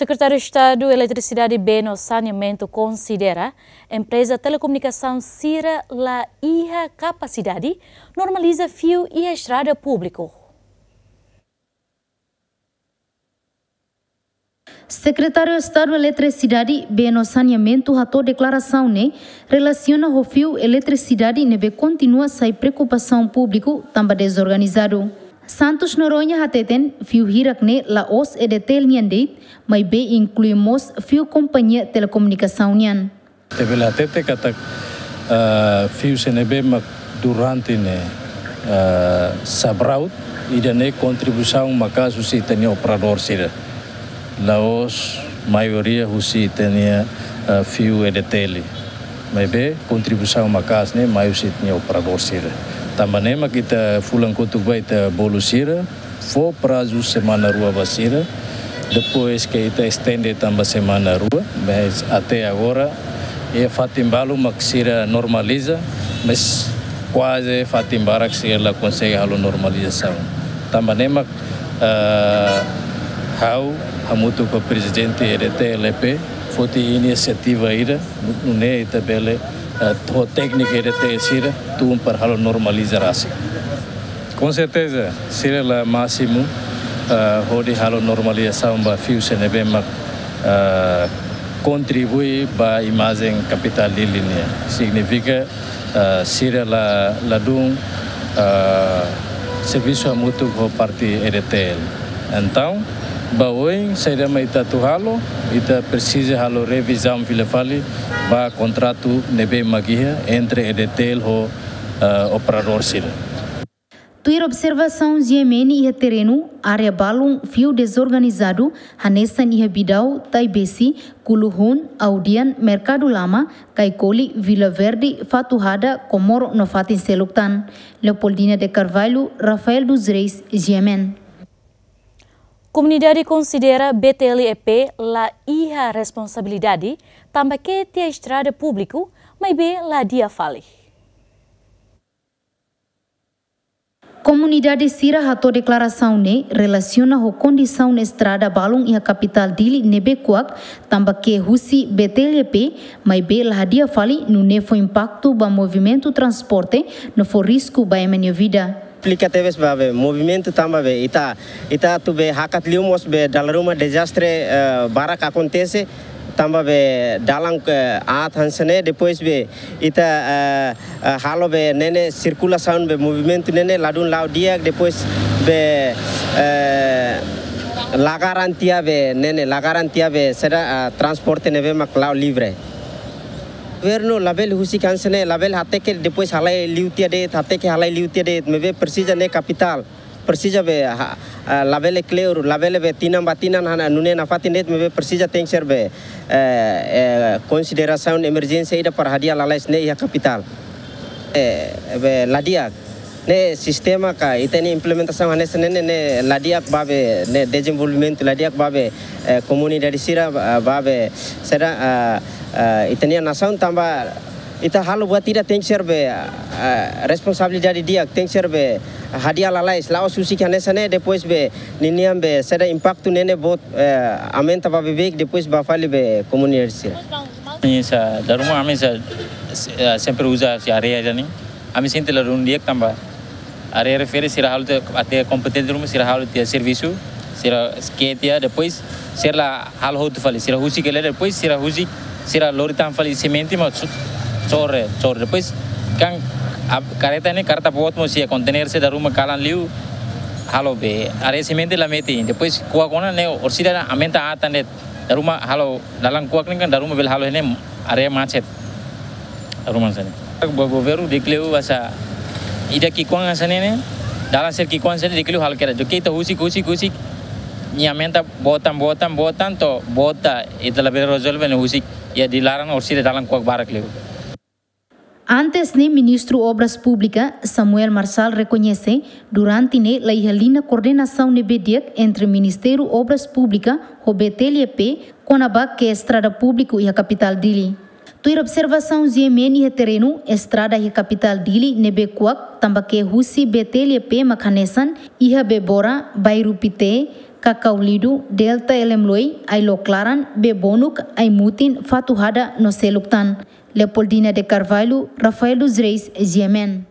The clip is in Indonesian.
Secretário de Estado de Eletricidade Beno Saneamento considera a empresa telecomunicação Cira la iha capacidade normaliza fio e estrada público. Secretário de Estado de Eletricidade Beno Saneamento ratou declaração né relaciona o fio eletricidade nebe continua sai preocupação público também desorganizado. Santos Noronha hateten fio hirakne la os edetel nyandeit mai be incluímos fio companhia telecomunicação nyan. Teve la tete kata uh, fio senebe mak durante ne uh, sabraut ida ne contribuição maka susi tenia operador sira. Laos maioria husi tenia uh, fio edetel. Mai be contribuição maka ne mai tenia operador sira. Tamanema kita fulang kutuk baik ta bolusira, for prazo semana rua basira, depois que kita estende tambah semana rua, mas até agora e Fatimbalo maksira normaliza, mas quase Fatimbara que ela consegue a normalização. Tamanema uh, how hamutu com o presidente RTLP, foi iniciativa ira, não tabele a técnica de ter sira tu para halo normalizar assim com certeza sira la máximo uh, hodi halo normalização ba fio senebe mak uh, contribui ba imagem capital de linha significa sira la la dum serviço mútuo com parte EDTL então Baoi, saya mai tatu halo, ita precisa halo revisão vila fali ba contrato nebe magia entre EDTL ho uh, operador sil. Tuir observação Ziemeni e terreno, área balum, fio desorganizado, Hanessan e Bidau, Taibesi, Kuluhun, Audian, Mercado Lama, Caicoli, Vila Verde, Fatuhada, Comoro, Nofatin Seluktan. Leopoldina de Carvalho, Rafael dos Reis, Ziemen. Comunidade considera BTLEP la iha responsabilidade também que a estrada público, mas bem la dia fale. Comunidade Sira rato declaração ne relaciona a condição na estrada balung e a capital dili nebekuak também que husi BTLP, mas bem la dia fale no ne foi impacto ba movimento transporte no for risco ba vida. Aplicativos babe movimento tamba be ita ita tu be hakat liumos be dalam rumah desastre uh, barak acontece tamba be dalang at hansane depois be ita uh, uh, halo be nene circulação be movimento nene ladun lau dia depois be lagaran be nene lagaran tia be será transporte neve mak lau livre वेर नो लाबेल हुसी कैंसने लाबेल हाते के डिपो हालाय लिउतिया दे हाते के हालाय लिउतिया दे मेबे प्रसिजा ने कैपिटल प्रसिजा बे लाबेल क्लियर लाबेल बे तीनम बातिना ना नुने नफा तिनेत मेबे प्रसिजा तेंग सर बे कंसीडरेशन इमरजेंसी इडा पर हादिया लालाय स्ने या कैपिटल ए बे लादिया ne sistema ka itani implementação hanes ne ne ladiak babe ne desenvolvimento ladiak babe comunidade sira babe. Será uh, itania nação tambah ita halu buat tidak tem serbe uh, responsabilidade dia tem serbe hadiah lalais lao susi kane sane depois be niniam be seda impacto nene bot uh, aumenta ba bebek depois ba fali be comunidade Sa daruma ame sa sempre usa si area jani. Ame sente la run Ada refere ser halte até competente rumo ser halte serviço ser que dia depois ser lá hal hot fali. Ser husi que depois ser husi ser lori tan fali semente mas chorre chorre depois kan careta ne carta pot mo sia contenerse da rumo calan liu halo be. Are semente la meti. Depois cua amenta halo cua halo ki kuang sana ne dalam kuang sana decleu hal kera jo ke to husi husi nyamenta botan botan botan to bota. Itu lebih resolve husi ya dilarang orsida dalam kuak barak leu. Antes ne ministro Obras Públicas Samuel Marçal reconhece durante ne la ihalina coordenação ne BDEC entre Ministério Obras Públicas o BTLP com a é estrada público e a capital dele. Tuir observação ziemeni terreno estrada e capital dili nebe kuak tambake husi BTLP makanesan iha bebora bairupite Kakaulidu, Delta Elemloi, Ailo Claran, Bebonuk, Aimutin, Fatuhada, no Seluktan. Leopoldina de Carvalho, Rafael dos Reis, Yemen.